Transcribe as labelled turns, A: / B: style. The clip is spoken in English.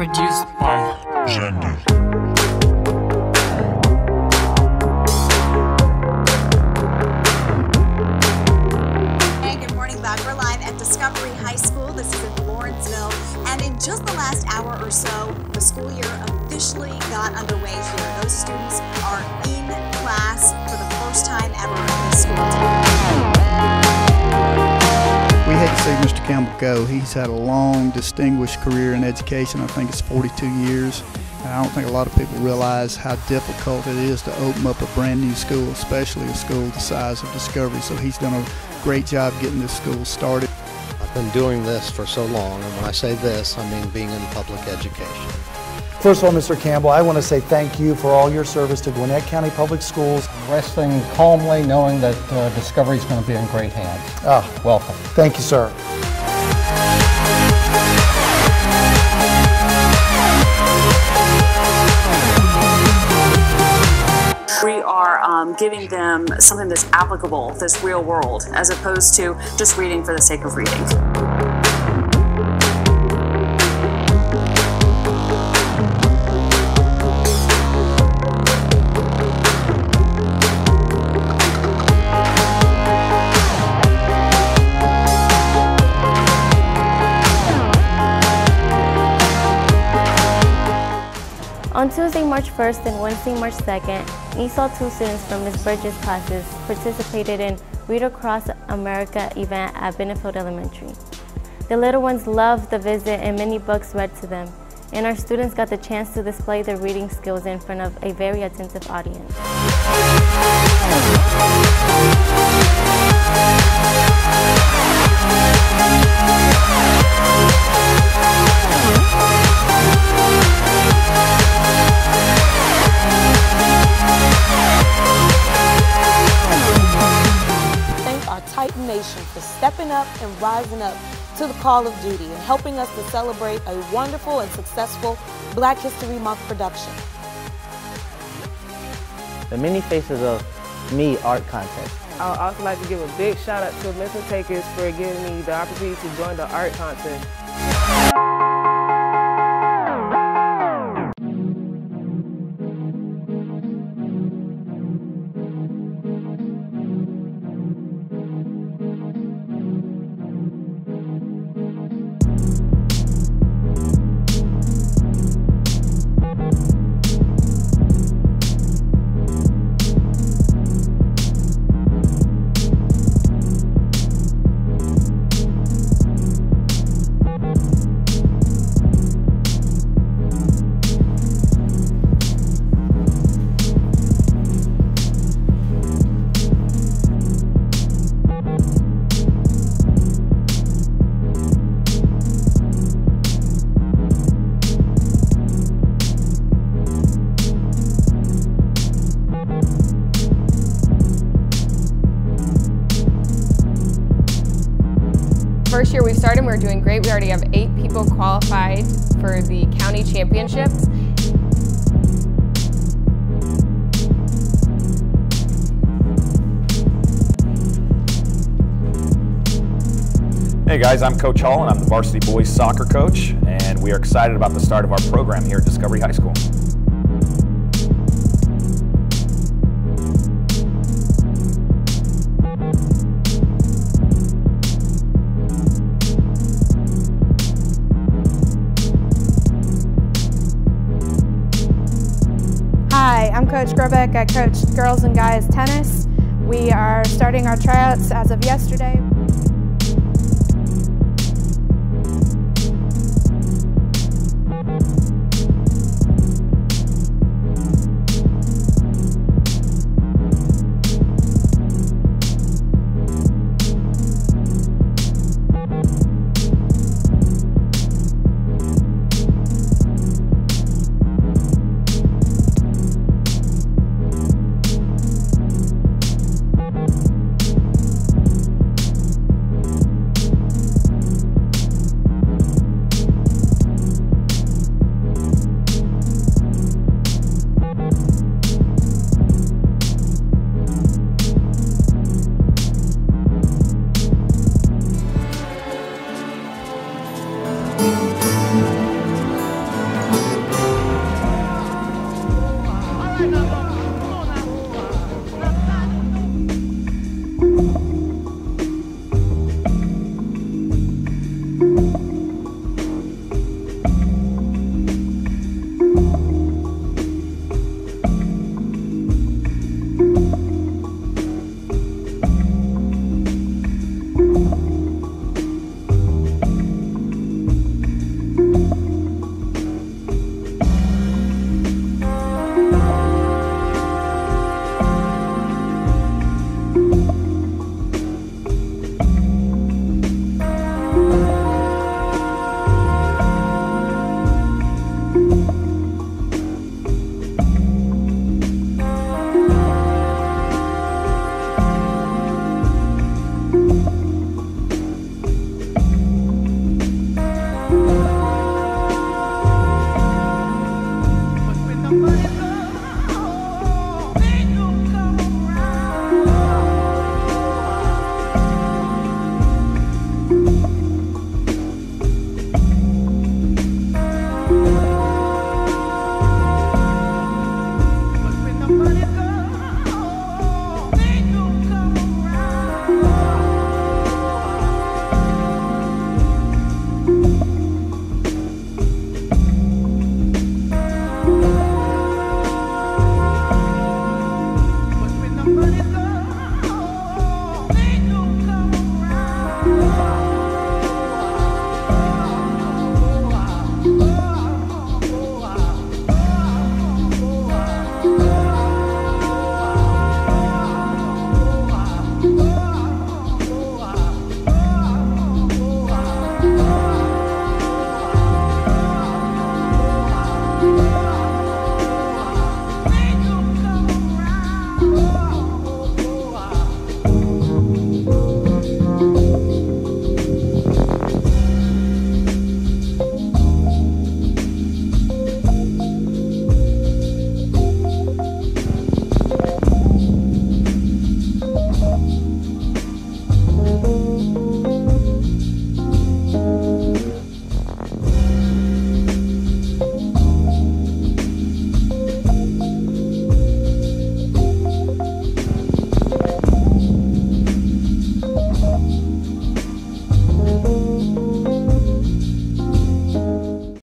A: Produced by
B: Xander.
C: Hey, good morning, Bob. We're live at Discovery High School. This is in Lawrenceville. And in just the last hour or so, the school year officially got underway here. Those students are in class for the first time ever in this school.
D: We see Mr. Campbell go. He's had a long, distinguished career in education. I think it's 42 years. And I don't think a lot of people realize how difficult it is to open up a brand new school, especially a school the size of Discovery. So he's done a great job getting this school started.
E: I've been doing this for so long, and when I say this, I mean being in public education.
F: First of all, Mr. Campbell, I want to say thank you for all your service to Gwinnett County Public Schools.
G: resting calmly, knowing that uh, Discovery is going to be in great hands.
F: Ah,
G: Welcome.
F: thank you, sir.
H: we are um, giving them something that's applicable, this real world, as opposed to just reading for the sake of reading.
I: On Tuesday, March 1st and Wednesday, March 2nd, ESOL 2 students from Ms. Burgess' classes participated in Read Across America event at Benefield Elementary. The little ones loved the visit and many books read to them, and our students got the chance to display their reading skills in front of a very attentive audience.
J: Nation for stepping up and rising up to the call of duty and helping us to celebrate a wonderful and successful Black History Month production.
K: the Many Faces of Me art contest.
L: I would also like to give a big shout out to Mental Takers for giving me the opportunity to join the art contest.
M: First year we started, we were doing great. We already have eight people qualified for the county championships.
N: Hey guys, I'm Coach Hall and I'm the varsity boys soccer coach, and we are excited about the start of our program here at Discovery High School.
O: Coach Grobeck. I coach girls and guys tennis. We are starting our tryouts as of yesterday. Bye, somebody